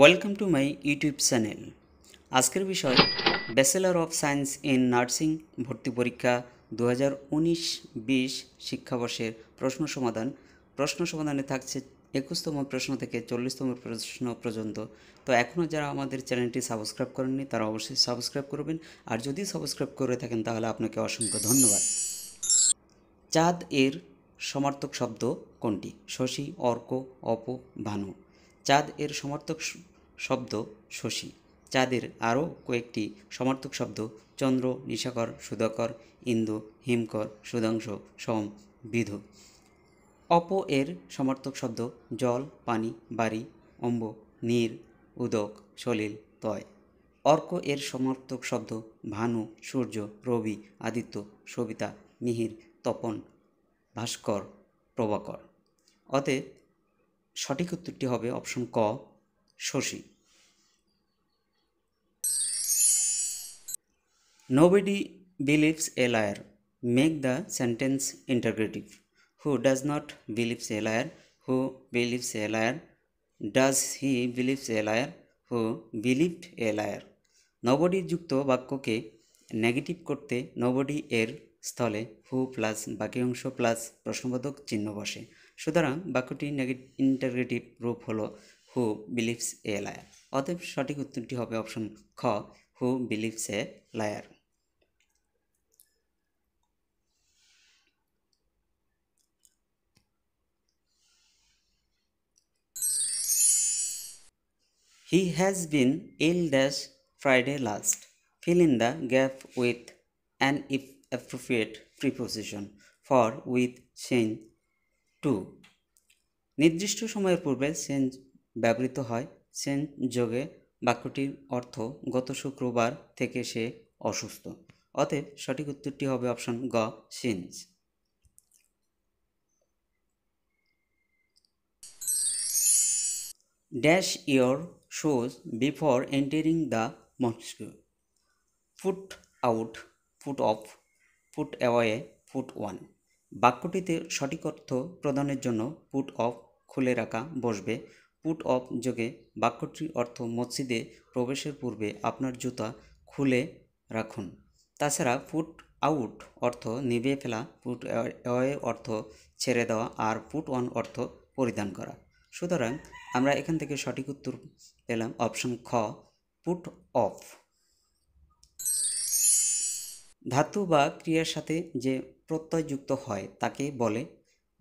Welcome to my YouTube channel আজকের বিষয় bachelor of science in nursing ভর্তি পরীক্ষা দু হাজার উনিশ বিশ শিক্ষাবর্ষের প্রশ্ন সমাধান। প্রশ্ন সমাধানে থাকছে একুশতম প্রশ্ন থেকে চল্লিশতম প্রশ্ন পর্যন্ত। তো এখনও যারা আমাদের চ্যানেলটি সাবস্ক্রাইব করেননি, তারা অবশ্যই সাবস্ক্রাইব করবেন। আর যদি সাবস্ক্রাইব করে থাকেন, তাহলে আপনাকে অসংখ্য ধন্যবাদ। চাঁদ এর সমার্থক শব্দ কোনটি? শশী, অর্ক, অপ, ভানু। চাঁদ এর সমার্থক শব্দ শশী। চাঁদের আরও কয়েকটি সমার্থক শব্দ চন্দ্র, নিশাকর, সুধাকর, ইন্দু, হিমকর, সুধাংশ, সম, বিধু। অপ এর সমার্থক শব্দ জল, পানি, বাড়ি, অম্ব, নীর, উদক, সলিল, তয়। অর্ক এর সমার্থক শব্দ ভানু, সূর্য, রবি, আদিত্য, সবিতা, মিহির, তপন, ভাস্কর, প্রভাকর। অতএব সঠিক উত্তরটি হবে অপশন ক, Shashi. Nobody believes a liar make the sentence interrogative who does not believes a liar who believes a liar does he believes a liar who believe a liar nobody যুক্ত বাক্যকে নেগেটিভ করতে নবডি এর স্থলে who plus বাকি অংশ plus প্রশ্নবোধক চিহ্ন বসে। সুতরাং বাক্যটি নেগেটিভ ইন্টারগ্রেটিভ রূপ হল হু বিলিভস এ লায়ার অতএব সঠিক উত্তরটি হবে অপশন খ who believes a liar he has been ill dash Friday last fill in the gap with an if appropriate preposition for with since to. নির্দিষ্ট সময়ের পূর্বে চেঞ্জ ব্যবহৃত হয় চেঞ্জ যোগে বাক্যটির অর্থ গত শুক্রবার থেকে সে অসুস্থ অতএব সঠিক উত্তরটি হবে অপশন গ, since dash your shoes before entering the mosque. Put out put off put away put on. বাক্যটিতে সঠিক অর্থ প্রদানের জন্য পুট অফ খুলে রাখা বসবে। পুট অফ যোগে বাক্যটির অর্থ মসজিদে প্রবেশের পূর্বে আপনার জুতা খুলে রাখুন। তাছাড়া পুট আউট অর্থ নিভিয়ে ফেলা পুট অ্যাওয়ে অর্থ ছেড়ে দেওয়া আর পুট অন অর্থ পরিধান করা। সুতরাং আমরা এখান থেকে সঠিক উত্তর পেলাম অপশন খ পুট অফ ধাতু বা ক্রিয়ার সাথে যে প্রত্যয় যুক্ত হয়, তাকে বলে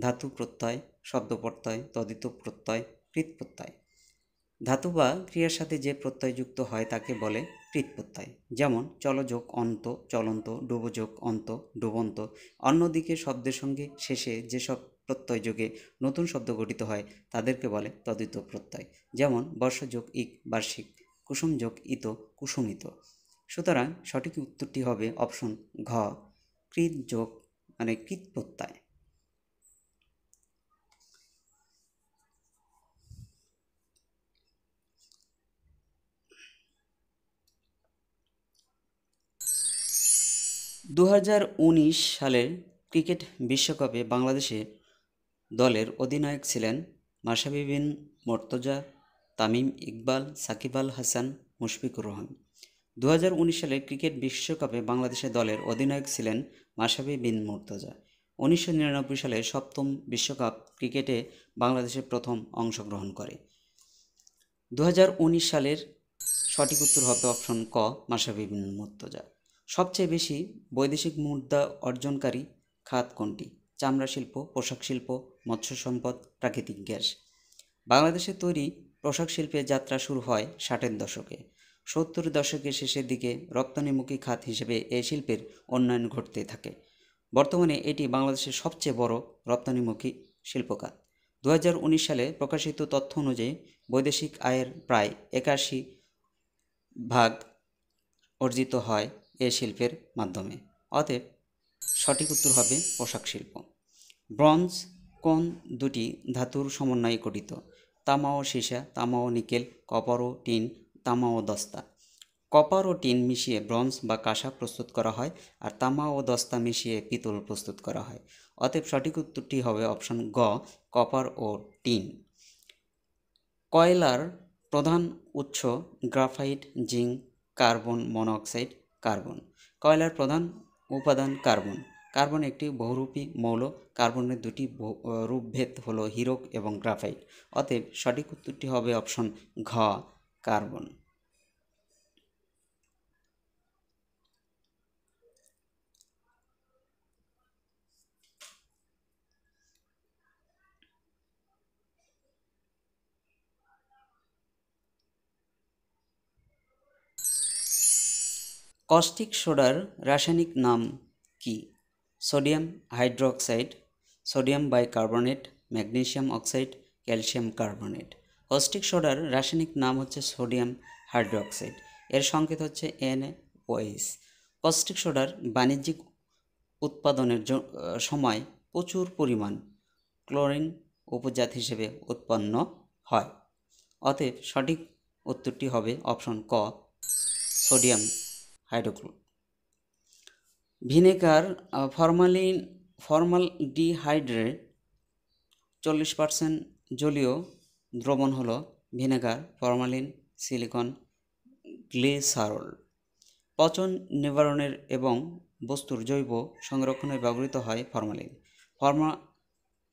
ধাতু প্রত্যয়, শব্দ প্রত্যয় তদিত প্রত্যয়, কৃত প্রত্যয়। ধাতু বা ক্রিয়ার সাথে যে প্রত্যয় যুক্ত হয়, তাকে বলে কৃত প্রত্যয়। যেমন, চলযোগ, অন্ত, চলন্ত, ডুবোযোগ, অন্ত, ডুবন্ত। অন্যদিকে শব্দের সঙ্গে শেষে যেসব প্রত্যয় যোগে নতুন শব্দ গঠিত হয়, তাদেরকে বলে তদিত প্রত্যয়। যেমন, বর্ষযোগ, ইক, বার্ষিক, কুসুমযোগ, ইত, কুসুমিত। সুতরাং সঠিক উত্তরটি হবে অপশন ঘ কৃত যোগ মানে কৃত প্রত্যয় দু সালের ক্রিকেট বিশ্বকাপে বাংলাদেশে দলের অধিনায়ক ছিলেন মাশাবি বিন মর্তজা, তামিম ইকবাল, সাকিব আল হাসান, মুশফিকুর রহমান। দু সালের ক্রিকেট বিশ্বকাপে বাংলাদেশের দলের অধিনায়ক ছিলেন মাশাবি বিন মুর্তজা। উনিশশো নিরানব্বই সালে সপ্তম বিশ্বকাপ ক্রিকেটে বাংলাদেশে প্রথম অংশগ্রহণ করে। দু হাজার উনিশ সালের সঠিক উত্তর হবে অপশন ক মাশাবি বিন মুর্তজা। সবচেয়ে বেশি বৈদেশিক মুদ্রা অর্জনকারী খাত কোনটি? চামড়া শিল্প, পোশাক শিল্প, মৎস্য সম্পদ, প্রাকৃতিক গ্যাস। বাংলাদেশে তৈরি পোশাক শিল্পের যাত্রা শুরু হয় ষাটের দশকে। সত্তর দশকের শেষের দিকে রপ্তানিমুখী খাত হিসেবে এই শিল্পের উন্নয়ন ঘটতে থাকে। বর্তমানে এটি বাংলাদেশের সবচেয়ে বড় রপ্তানিমুখী শিল্প খাত দু সালে প্রকাশিত তথ্য অনুযায়ী বৈদেশিক আয়ের প্রায় একাশি ভাগ অর্জিত হয় এ শিল্পের মাধ্যমে। অতএব সঠিক উত্তর হবে পোশাক শিল্প। ব্রঞ্জ কোন দুটি ধাতুর সমন্বয়ে গঠিত। তামা ও সীসা, তামা ও নিকেল, কপার ও টিন তামা ও দস্তা। কপার ও টিন মিশিয়ে ব্রঞ্জ বা কাঁসা প্রস্তুত করা হয় আর তামা ও দস্তা মিশিয়ে পিতল প্রস্তুত করা হয়। অতএব সঠিক উত্তরটি হবে অপশন গ, কপার ও টিন। কয়লার প্রধান উৎস graphite, zinc, carbon monoxide carbon. কয়লার প্রধান উপাদান কার্বন। কার্বন একটি বহুরূপী মৌল। কার্বনের দুটি রূপভেদ হলো হিরক এবং গ্রাফাইট। অতএব সঠিক উত্তরটি হবে অপশন ঘ কার্বন। কস্টিক সোডার রাসায়নিক নাম কি? Sodium hydroxide sodium bicarbonate magnesium oxide calcium carbonate caustic সোডার রাসায়নিক নাম হচ্ছে সোডিয়াম হাইড্রোক্সাইড। এর সংকেত হচ্ছে এন ওএস কস্টিক সোডার বাণিজ্যিক উৎপাদনের সময় প্রচুর পরিমাণ ক্লোরিন উপজাত হিসেবে উৎপন্ন হয়। অতএব সঠিক উত্তরটি হবে অপশন ক, সোডিয়াম হাইড্রোক্লো ভিনেগার ফরমালিন, ফর্মালডিহাইড্রেট, চল্লিশ পার্সেন্ট জলীয় দ্রবণ হলো ভিনেগার, ফরমালিন, সিলিকন, গ্লিসারল। পচন নিবারণের এবং বস্তুর জৈব সংরক্ষণে ব্যবহৃত হয় ফরমালিন। ফর্মা,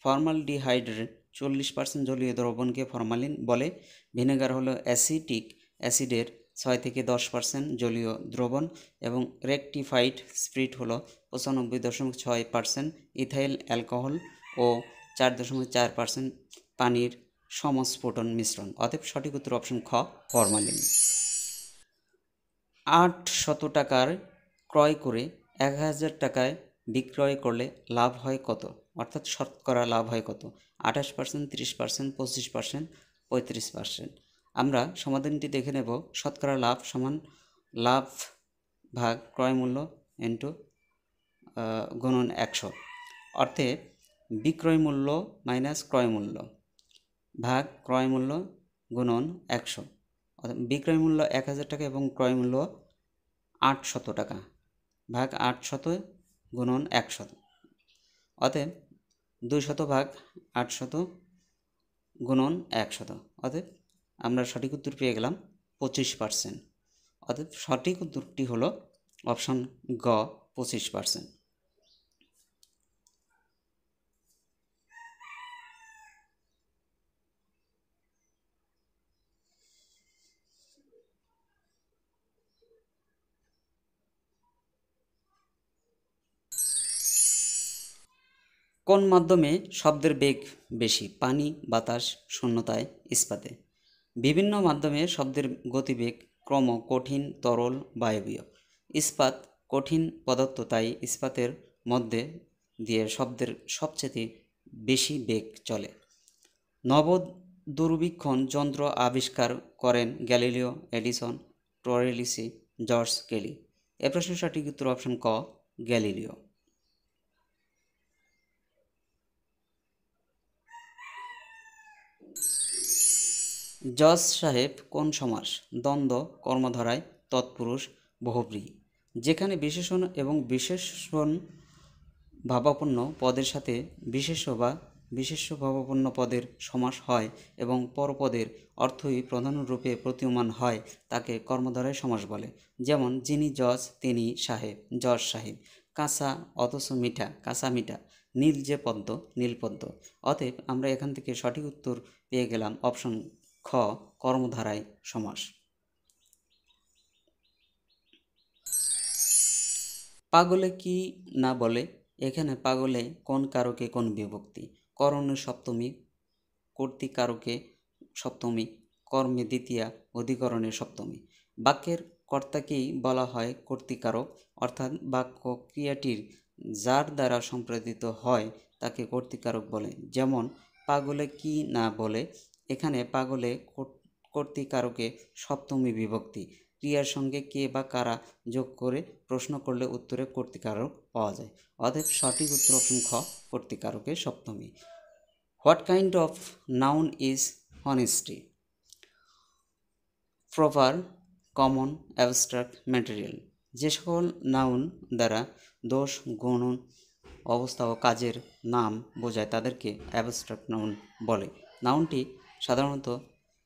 ফর্মালডিহাইড্রেট চল্লিশ পার্সেন্ট জলীয় দ্রবণকে ফরমালিন বলে। ভিনেগার হলো অ্যাসিটিক অ্যাসিডের ছয় থেকে দশ পার্সেন্ট জলীয় দ্রবণ এবং রেকটিফাইড স্প্রিট হলো পঁচানব্বই দশমিক ছয় পার্সেন্ট ইথাইল অ্যালকোহল ও চার দশমিক চার পার্সেন্ট পানির সমস্ফোটন মিশ্রণ। অতএব সঠিক উত্তর অপশন খ, ফরমালিন। আট শত টাকার ক্রয় করে এক হাজার টাকায় বিক্রয় করলে লাভ হয় কত? অর্থাৎ শতকরা লাভ হয় কত? আঠাশ পার্সেন্ট তিরিশ পার্সেন্ট পঁচিশ পার্সেন্ট পঁয়ত্রিশ পার্সেন্ট আমরা সমাধানটি দেখে নেব। শতকরা লাভ সমান লাভ ভাগ ক্রয় মূল্য ইন্টু গুণন একশো। অর্থে বিক্রয় মূল্য মাইনাস ক্রয় মূল্য। ভাগ ক্রয় মূল্য গুণন একশো। বিক্রয় মূল্য এক হাজার টাকা এবং ক্রয় মূল্য আটশত টাকা। ভাগ আটশত গুণন একশত। অতএব দুইশত ভাগ আটশত গুণন একশত। অতএব আমরা সঠিক উত্তর পেয়ে গেলাম পঁচিশ পার্সেন্ট। অতএব সঠিক উত্তরটি হলো অপশন গ, পঁচিশ পার্সেন্ট। কোন মাধ্যমে শব্দের বেগ বেশি? পানি, বাতাস, শূন্যতায়, ইস্পাতে। বিভিন্ন মাধ্যমে শব্দের গতিবেগ ক্রম কঠিন, তরল, বায়বীয়। ইস্পাত কঠিন পদার্থ, তাই ইস্পাতের মধ্যে দিয়ে শব্দের সবচেয়ে বেশি বেগ চলে। নব দূরবীক্ষণ যন্ত্র আবিষ্কার করেন Galileo, Edison Torricelli George Cayley. এ প্রশ্নের সঠিক উত্তর অপশন ক, গ্যালিলিও। জজ সাহেব কোন সমাস, দ্বন্দ্ব, কর্মধারায় তৎপুরুষ বহুব্রী যেখানে বিশেষণ এবং বিশেষণ ভাবাপন্ন পদের সাথে বিশেষ বা বিশেষ্য ভাবাপন্ন পদের সমাস হয় এবং পরপদের অর্থই প্রধানরূপে প্রতীয়মান হয় তাকে কর্মধারায় সমাস বলে। যেমন, যিনি জজ, তিনি সাহেব, জজ সাহেব। কাঁচা অথচ মিঠা, কাঁচা মিঠা, নীল যে পদ্ম নীলপদ্ম অতএব আমরা এখান থেকে সঠিক উত্তর পেয়ে গেলাম অপশন খ, কর্মধারায় সমাস। পাগলে কি না বলে? এখানে পাগলে কোন কারকে কোন বিভক্তি? করণের সপ্তমী কর্তৃকারকে সপ্তমী, কর্মে দ্বিতীয়া, অধিকরণের সপ্তমী। বাক্যের কর্তাকেই বলা হয় কর্তৃকারক অর্থাৎ বাক্য ক্রিয়াটির যার দ্বারা সম্পাদিত হয় তাকে কর্তৃকারক বলে। যেমন, পাগলে কি না বলে? এখানে পাগলে কর্তৃকারকে সপ্তমী বিভক্তি। ক্রিয়ার সঙ্গে কে বা কারা যোগ করে প্রশ্ন করলে উত্তরে কর্তৃকারক পাওয়া যায়। অতএব সঠিক উত্তর অপশন খ কর্তৃকারকের সপ্তমী। What kind of noun is honesty? Proper, common, abstract, material. যে সকল নাউন দ্বারা দোষ গুণ অবস্থা ও কাজের নাম বোঝায়, তাদেরকে অ্যাবস্ট্রাক্ট নাউন বলে। নাউনটি সাধারণত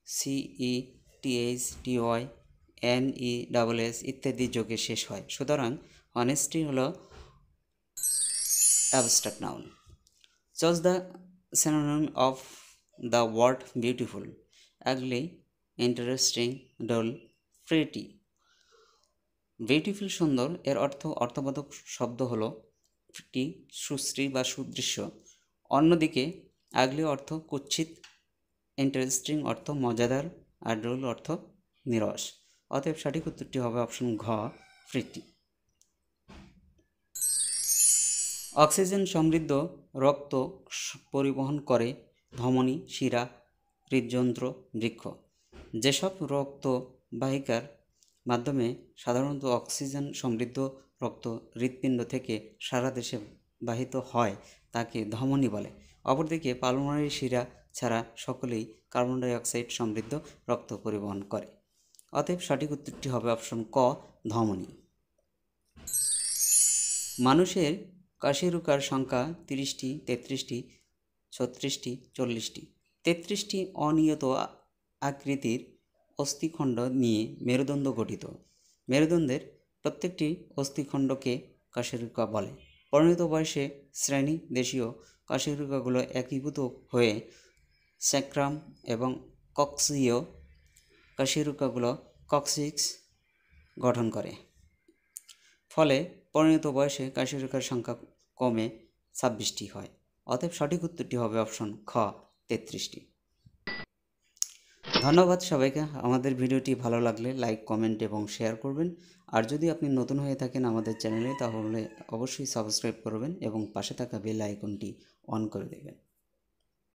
C E T H T Y N E double S ইত্যাদি যোগে শেষ হয় সুতরাং অনেস্টি হলো abstract noun. Choose the synonym of the word beautiful, ugly, interesting, dull, pretty. Beautiful সুন্দর এর অর্থ অর্থবোধক শব্দ হলো প্রিটি সুশ্রী বা সুদৃশ্য অন্যদিকে আগলি অর্থ কুচ্ছিত ইন্টারেস্টিং অর্থ মজাদার আর ডুল অর্থ নিরস। অতএব সঠিক উত্তরটি হবে অপশন ঘ প্রিটি অক্সিজেন সমৃদ্ধ রক্ত পরিবহন করে ধমনী, শিরা, হৃদযন্ত্র, বৃক্ষ। যেসব রক্ত বাহিকার মাধ্যমে সাধারণত অক্সিজেন সমৃদ্ধ রক্ত হৃৎপিণ্ড থেকে সারা দেশে বাহিত হয়, তাকে ধমনী বলে। অপরদিকে পালমোনারি শিরা ছাড়া সকলেই কার্বন ডাই অক্সাইড সমৃদ্ধ রক্ত পরিবহন করে। অতএব সঠিক উত্তরটি হবে অপশন ক, ধমনী। মানুষের কাশিরুকার সংখ্যা তিরিশটি, তেত্রিশটি, ছত্রিশটি, চল্লিশটি। তেত্রিশটি অনিয়ত আকৃতির অস্থিখণ্ড নিয়ে মেরুদণ্ড গঠিত। মেরুদণ্ডের প্রত্যেকটি অস্থিখণ্ডকে কাশিরুকা বলে। পরিণত বয়সে শ্রেণি, দেশীয় কাশিরুকাগুলো একীভূত হয়ে স্যাক্রাম এবং কক্সীয় কাশিরুকাগুলো কক্সিক্স গঠন করে। ফলে পরিণত বয়সে কাশিরুকার সংখ্যা কমে ছাব্বিশটি হয়। অতএব সঠিক উত্তরটি হবে অপশন খ, তেত্রিশটি। ধন্যবাদ সবাইকে। আমাদের ভিডিওটি ভালো লাগলে লাইক, কমেন্ট এবং শেয়ার করবেন। আর যদি আপনি নতুন হয়ে থাকেন আমাদের চ্যানেলে, তাহলে অবশ্যই সাবস্ক্রাইব করবেন এবং পাশে থাকা বেল আইকনটি অন করে দেবেন।